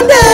건데